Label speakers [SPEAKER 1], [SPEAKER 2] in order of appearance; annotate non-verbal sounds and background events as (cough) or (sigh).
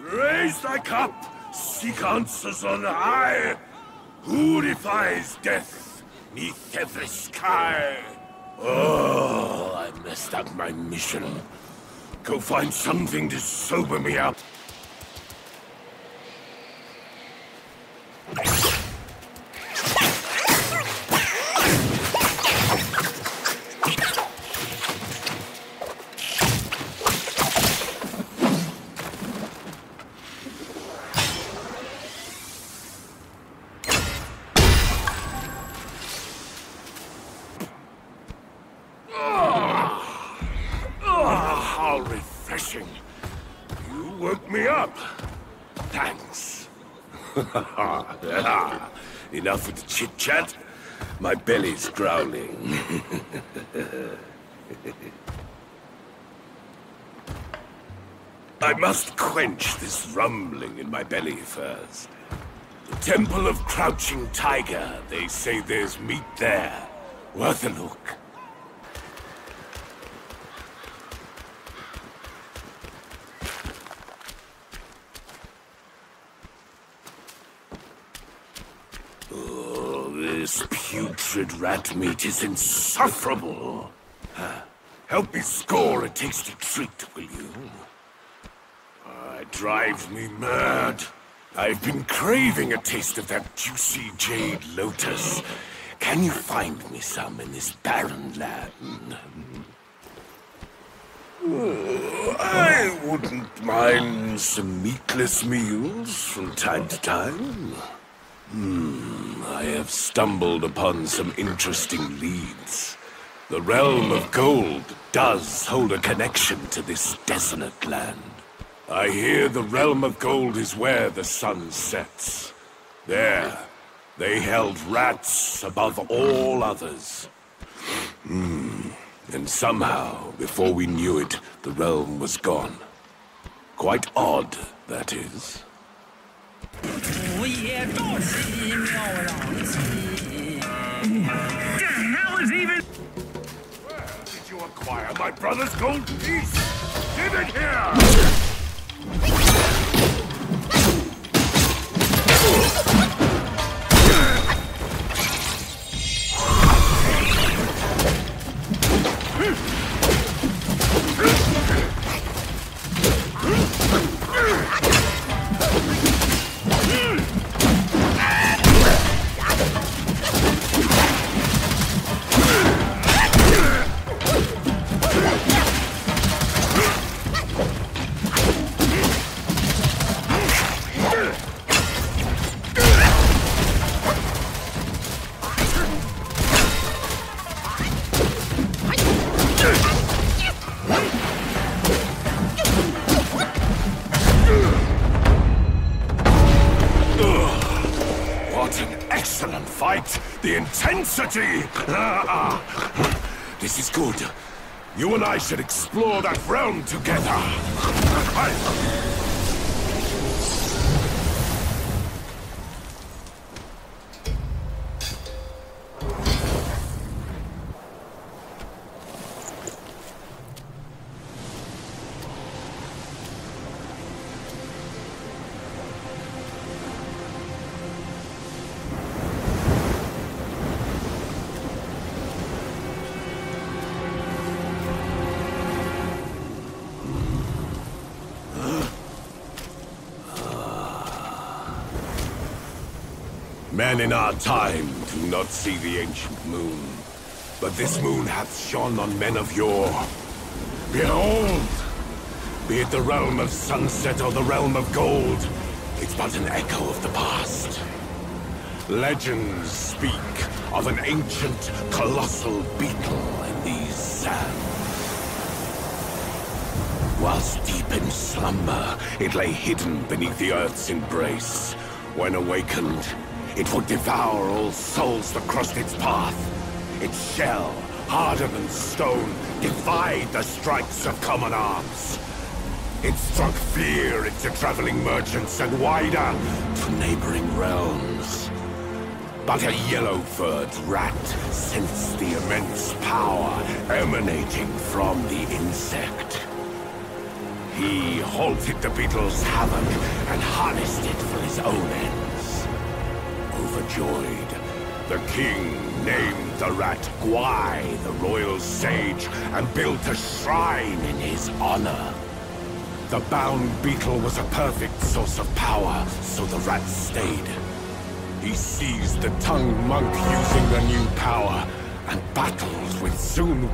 [SPEAKER 1] Raise thy cup, seek answers on high. Who defies death neath every sky? Oh, I messed up my mission. Go find something to sober me up. Up. Thanks. (laughs) Enough with the chit-chat. My belly's growling. (laughs) I must quench this rumbling in my belly first. The Temple of Crouching Tiger. They say there's meat there. Worth a look. Oh, this putrid rat meat is insufferable. Help me score a tasty treat, will you? Ah, It drives me mad. I've been craving a taste of that juicy jade lotus. Can you find me some in this barren land? I wouldn't mind some meatless meals from time to time. Hmm, I have stumbled upon some interesting leads. The realm of gold does hold a connection to this desolate land. I hear the realm of gold is where the sun sets. There, they held rats above all others. Hmm, and somehow, before we knew it, the realm was gone. Quite odd, that is.
[SPEAKER 2] Damn, was even...
[SPEAKER 1] Where did you acquire my brother's gold piece? Give it here! (laughs) What an excellent fight! The intensity! (laughs) this is good. You and I should explore that realm together. Men in our time do not see the ancient moon, but this moon hath shone on men of yore. Behold! Be it the realm of sunset or the realm of gold, it's but an echo of the past. Legends speak of an ancient, colossal beetle in these sands. Whilst deep in slumber, it lay hidden beneath the earth's embrace. When awakened, it would devour all souls that crossed its path. Its shell, harder than stone, defied the strikes of common arms. It struck fear into traveling merchants and wider to neighboring realms. But a yellow-furred rat sensed the immense power emanating from the insect. He halted the beetle's havoc and harnessed it for his own ends. Overjoyed, the king named the rat Gwai, the royal sage, and built a shrine in his honor. The bound beetle was a perfect source of power, so the rat stayed. He seized the Tang monk using the new power, and battles with soon